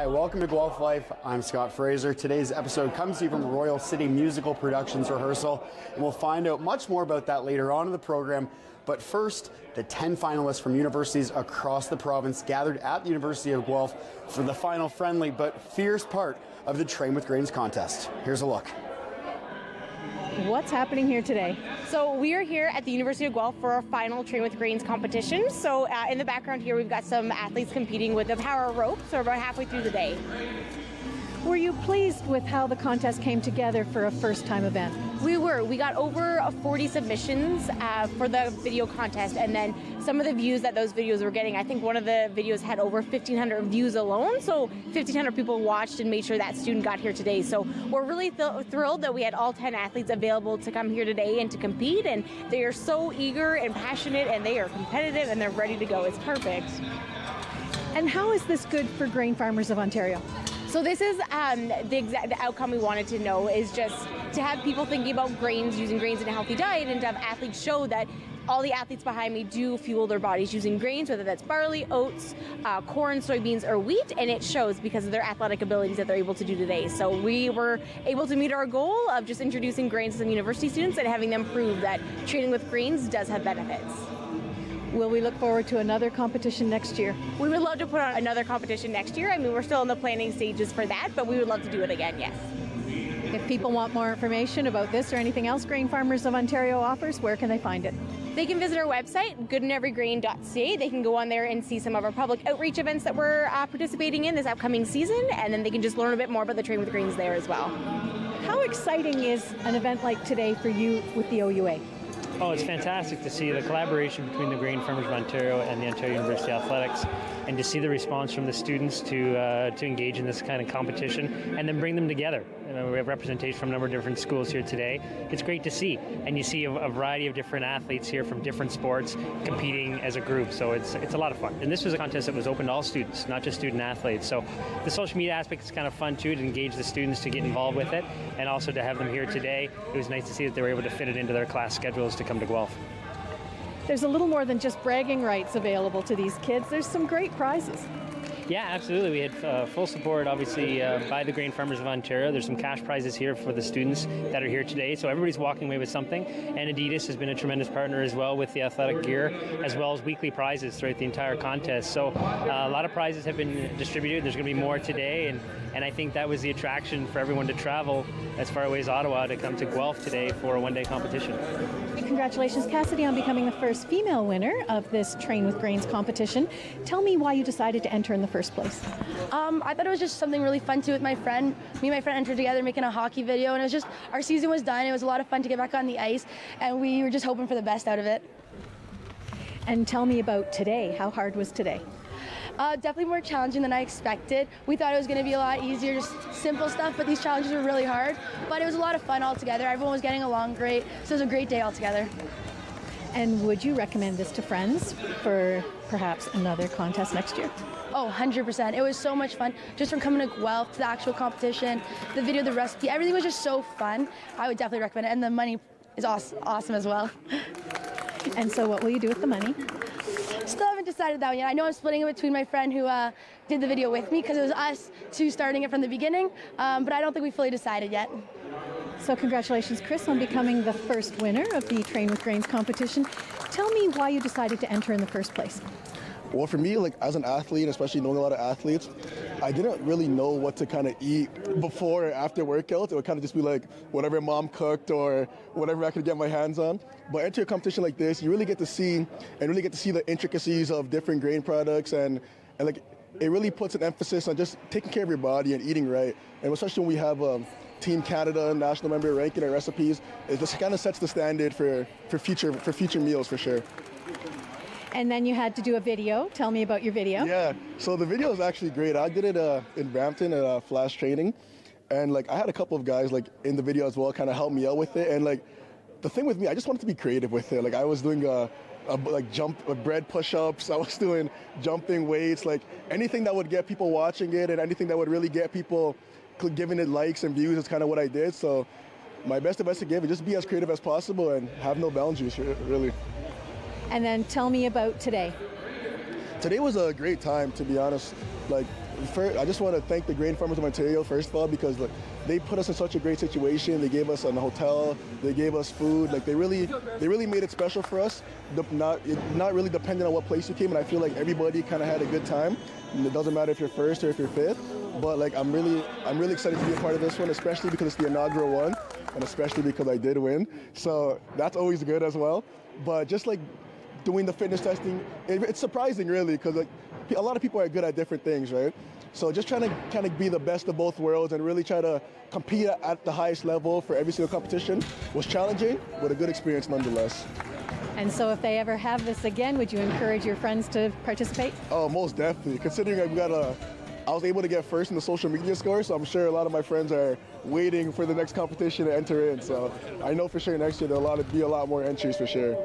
Hi, welcome to Guelph Life. I'm Scott Fraser. Today's episode comes to you from Royal City Musical Productions rehearsal, and we'll find out much more about that later on in the program. But first, the 10 finalists from universities across the province gathered at the University of Guelph for the final friendly but fierce part of the Train with Grains contest. Here's a look. What's happening here today? So we are here at the University of Guelph for our final Train with Grains competition. So uh, in the background here, we've got some athletes competing with the power rope. So we're about halfway through the day. Were you pleased with how the contest came together for a first time event? We were. We got over 40 submissions uh, for the video contest, and then some of the views that those videos were getting. I think one of the videos had over 1,500 views alone, so 1,500 people watched and made sure that student got here today. So we're really th- thrilled that we had all 10 athletes available to come here today and to compete, and they are so eager and passionate, and they are competitive, and they're ready to go. It's perfect. And how is this good for grain farmers of Ontario? So this is um, the exact the outcome we wanted to know is just to have people thinking about grains, using grains in a healthy diet, and to have athletes show that all the athletes behind me do fuel their bodies using grains, whether that's barley, oats, uh, corn, soybeans, or wheat, and it shows because of their athletic abilities that they're able to do today. So we were able to meet our goal of just introducing grains to some university students and having them prove that training with grains does have benefits. Will we look forward to another competition next year? We would love to put on another competition next year. I mean, we're still in the planning stages for that, but we would love to do it again, yes. If people want more information about this or anything else Grain Farmers of Ontario offers, where can they find it? They can visit our website, goodineverygrain.ca. They can go on there and see some of our public outreach events that we're uh, participating in this upcoming season, and then they can just learn a bit more about the Train with Grains there as well. How exciting is an event like today for you with the OUA? Oh, it's fantastic to see the collaboration between the Grain Farmers of Ontario and the Ontario University Athletics, and to see the response from the students to uh, to engage in this kind of competition, and then bring them together. We have representation from a number of different schools here today. It's great to see, and you see a, a variety of different athletes here from different sports competing as a group. So it's it's a lot of fun. And this was a contest that was open to all students, not just student athletes. So the social media aspect is kind of fun too to engage the students to get involved with it, and also to have them here today. It was nice to see that they were able to fit it into their class schedules to come to Guelph. There's a little more than just bragging rights available to these kids. There's some great prizes. Yeah, absolutely. We had uh, full support, obviously, uh, by the Grain Farmers of Ontario. There's some cash prizes here for the students that are here today. So everybody's walking away with something. And Adidas has been a tremendous partner as well with the athletic gear, as well as weekly prizes throughout the entire contest. So uh, a lot of prizes have been distributed. There's going to be more today. And, and I think that was the attraction for everyone to travel as far away as Ottawa to come to Guelph today for a one day competition. Congratulations, Cassidy, on becoming the first female winner of this Train with Grains competition. Tell me why you decided to enter in the first place. Um, I thought it was just something really fun to do with my friend. Me and my friend entered together making a hockey video, and it was just our season was done. It was a lot of fun to get back on the ice, and we were just hoping for the best out of it. And tell me about today. How hard was today? Uh, definitely more challenging than I expected. We thought it was going to be a lot easier, just simple stuff, but these challenges were really hard. But it was a lot of fun altogether. Everyone was getting along great, so it was a great day altogether. And would you recommend this to friends for perhaps another contest next year? Oh, 100%. It was so much fun. Just from coming to Guelph to the actual competition, the video, the recipe, everything was just so fun. I would definitely recommend it. And the money is awesome, awesome as well. And so, what will you do with the money? Still haven't decided that one yet. I know I'm splitting it between my friend who uh, did the video with me because it was us two starting it from the beginning, um, but I don't think we fully decided yet. So, congratulations, Chris, on becoming the first winner of the Train with Grains competition. Tell me why you decided to enter in the first place. Well, for me, like as an athlete, especially knowing a lot of athletes, I didn't really know what to kind of eat before or after workouts. It would kind of just be like whatever mom cooked or whatever I could get my hands on. But enter a competition like this, you really get to see and really get to see the intricacies of different grain products and and like it really puts an emphasis on just taking care of your body and eating right. And especially when we have um, Team Canada national member ranking our recipes, it just kind of sets the standard for, for future for future meals for sure. And then you had to do a video. Tell me about your video. Yeah, so the video is actually great. I did it uh, in Brampton at uh, Flash Training, and like I had a couple of guys like in the video as well, kind of help me out with it. And like the thing with me, I just wanted to be creative with it. Like I was doing uh, a, like jump uh, bread push-ups. I was doing jumping weights, like anything that would get people watching it, and anything that would really get people giving it likes and views. Is kind of what I did. So my best advice to give is just be as creative as possible and have no boundaries. Really. And then tell me about today. Today was a great time, to be honest. Like first, I just want to thank the Grain Farmers of Ontario first of all because like, they put us in such a great situation. They gave us a hotel, they gave us food. Like they really, they really made it special for us. Not not really depending on what place you came. And I feel like everybody kind of had a good time. And it doesn't matter if you're first or if you're fifth. But like I'm really, I'm really excited to be a part of this one, especially because it's the inaugural one, and especially because I did win. So that's always good as well. But just like doing the fitness testing, it, it's surprising really because like a lot of people are good at different things, right? So just trying to kind of be the best of both worlds and really try to compete at the highest level for every single competition was challenging, but a good experience nonetheless. And so if they ever have this again, would you encourage your friends to participate? Oh, most definitely. Considering I've got a, I was able to get first in the social media score, so I'm sure a lot of my friends are waiting for the next competition to enter in. So I know for sure next year there'll be a lot more entries for sure.